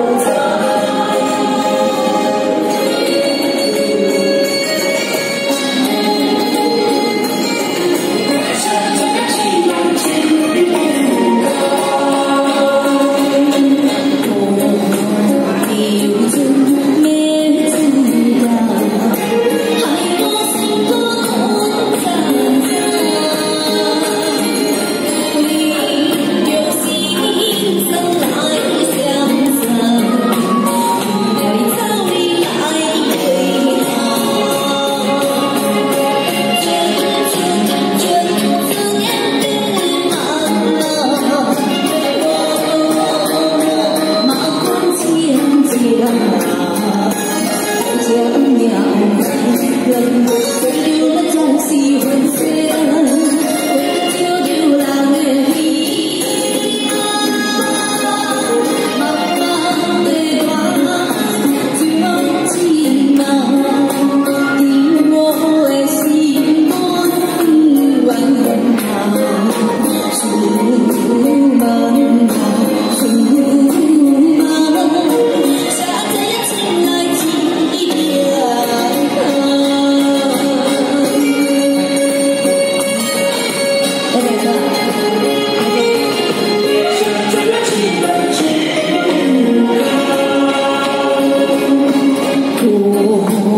Jones.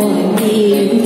holy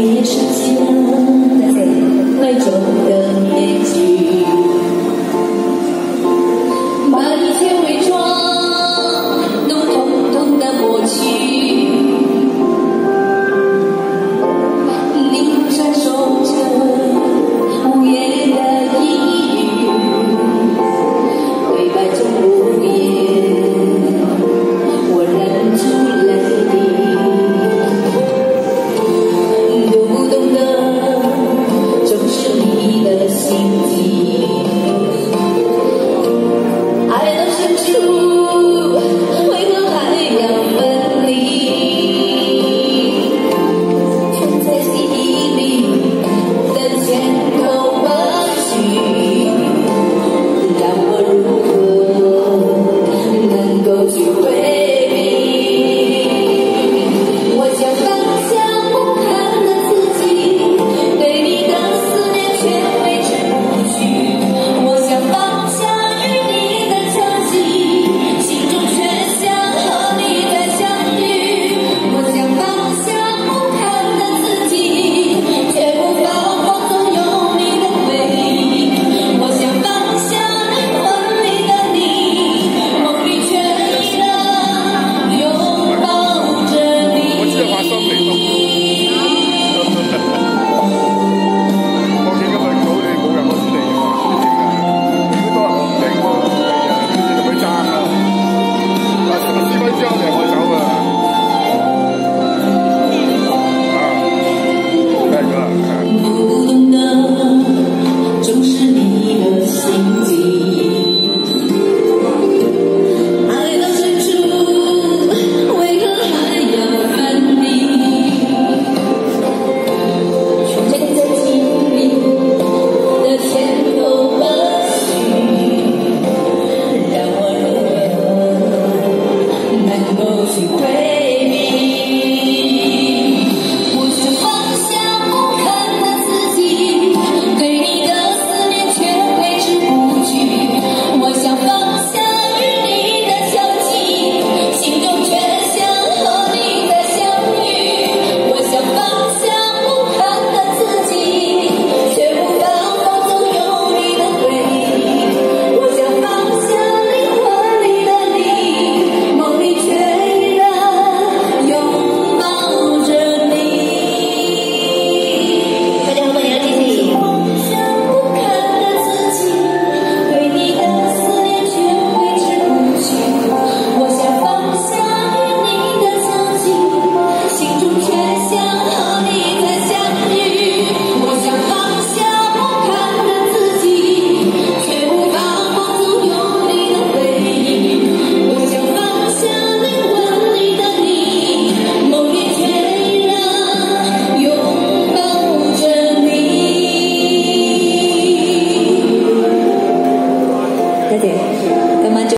你也生气。